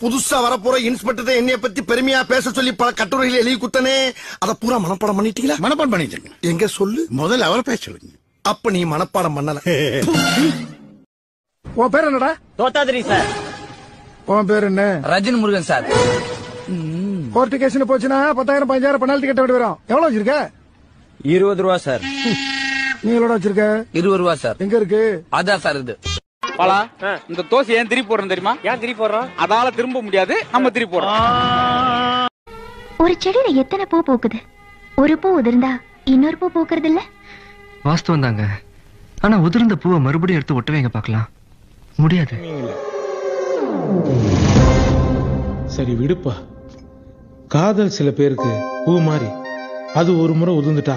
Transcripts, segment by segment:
புதுசா வரப்போற இன்ஸ்பெக்டர் என்னைய பத்தி பெருமையா பேச சொல்லி பல கட்டுரைகள் எழுதி குத்தனே அத பூரா மனப்பாடம் பண்ணிட்டீங்களா? மனப்பாடம் பண்ணிட்டுங்க. எங்க சொல்லு? முதல்ல அவரை பேச சொல்லுங்க. அப்ப நீ மனப்பாடம் பண்ணல. உன் பேர் என்னடா? தோத்தாதிரி சார். உன் பேர் என்ன? ரஜினி முருகன் சார். கோர்ட்டு கேஸ்னு போச்சுன்னா பத்தாயிரம் பதினஞ்சாயிரம் பெனால்ட்டி கட்ட வேண்டி வரும். எவ்வளவு வச்சிருக்க? இருபது ரூபா சார். நீ எவ்வளவு வச்சிருக்க? இருபது ரூபா சார். எங்க இருக்கு? அதான் சார் இது. பாலா இந்த தோசை ஏன் திருப்பி போடுறோம் தெரியுமா? ஏன் திருப்பி போடுறோம்? அதால திரும்ப முடியாது நம்ம திருப்பி போடுறோம். ஒரு செடியில எத்தனை பூ பூக்குது? ஒரு பூ உதிர்ந்தா இன்னொரு பூ பூக்கறது இல்ல வாஸ்தவம் தாங்க ஆனா உதிர்ந்த பூவை மறுபடியும் எடுத்து ஒட்ட வைங்க பார்க்கலாம்? முடியாது. சரி விடுப்பா. காதல் சில பேருக்கு பூ மாதிரி அது ஒரு முறை உதிர்ந்துட்டா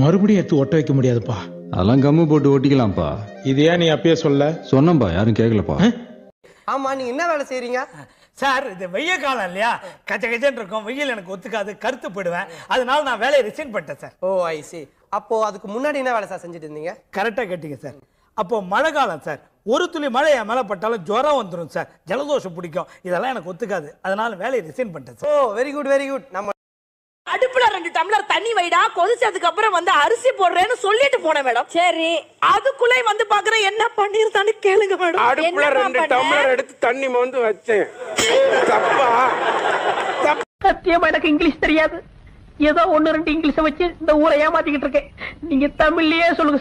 மறுபடியும் எடுத்து ஒட்ட வைக்க முடியாதுப்பா. அதெல்லாம் கம்மு போட்டு ஓட்டிக்கலாம்ப்பா. இது ஏன் நீ அப்பயே சொல்ல? சொன்னப்பா யாரும் கேட்கலப்பா ஆமா நீங்க என்ன வேலை செய்றீங்க? சார் இது வெய்ய காலம் இல்லையா? கச்ச கச்சன்னு இருக்கும் வெயில் எனக்கு ஒத்துக்காது கருத்து போயிடுவேன். அதனால நான் வேலையை ரிசைன் பண்ணிட்டேன் சார். ஓ ஐ சி அப்போ அதுக்கு முன்னாடி என்ன வேலை சார் செஞ்சுட்டு இருந்தீங்க? கரெக்டா கேட்டீங்க சார். அப்போ மழை காலம் சார். ஒரு துளி மழை என் மேல பட்டாலும் ஜுரம் வந்துடும் சார். ஜலதோஷம் பிடிக்கும். இதெல்லாம் எனக்கு ஒத்துக்காது. அதனால வேலையை ரிசைன் பண்ணிட்டேன் sir. Oh very good very good நம்ம டம்ளர் தண்ணி வைடா கொதிச்சதுக்கு அப்புறம் வந்து அரிசி போடுறேன்னு சொல்லிட்டு போனேன் மேடம். சரி. அதுக்குள்ளே வந்து பாக்குறேன் என்ன பண்ணிருந்தான்னு கேளுங்க மேடம். அடுப்புல ரெண்டு டம்ளர் எடுத்து தண்ணி மோந்து வச்சேன். தப்பா. சத்தியமா எனக்கு இங்கிலீஷ் தெரியாது. ஏதோ ஒன்னு ரெண்டு இங்கிலீஷ வச்சு இந்த ஊரை ஏமாத்திக்கிட்டு இருக்கேன். நீங்க தமிழ்லயே சொல்லுங்க